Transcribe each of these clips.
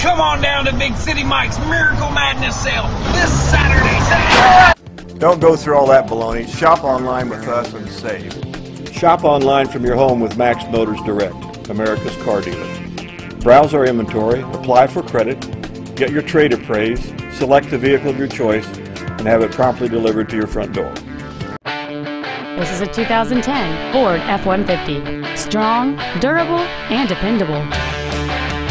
Come on down to Big City Mike's Miracle Madness sale this Saturday. Don't go through all that baloney. Shop online with us and save. Shop online from your home with Max Motors Direct, America's car dealer. Browse our inventory, apply for credit, get your trade appraised, select the vehicle of your choice, and have it promptly delivered to your front door. This is a 2010 Ford F-150. Strong, durable, and dependable.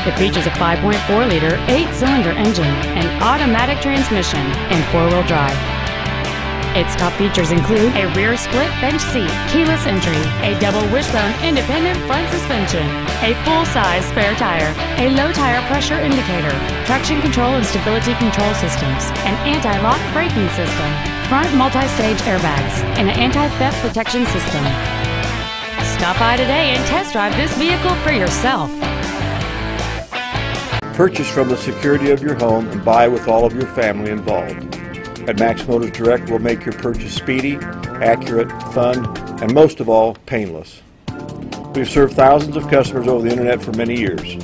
It features a 5.4-liter, eight-cylinder engine, an automatic transmission, and four-wheel drive. Its top features include a rear split bench seat, keyless entry, a double wishbone independent front suspension, a full-size spare tire, a low tire pressure indicator, traction control and stability control systems, an anti-lock braking system, front multi-stage airbags, and an anti-theft protection system. Stop by today and test drive this vehicle for yourself. Purchase from the security of your home and buy with all of your family involved. At Max Motors Direct, we'll make your purchase speedy, accurate, fun, and most of all, painless. We've served thousands of customers over the internet for many years.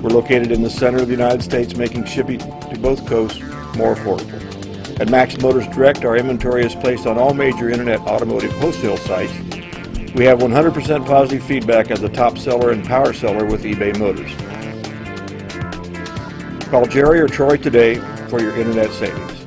We're located in the center of the United States, making shipping to both coasts more affordable. At Max Motors Direct, our inventory is placed on all major internet automotive wholesale sites. We have 100% positive feedback as the top seller and power seller with eBay Motors. Call Jerry or Troy today for your internet savings.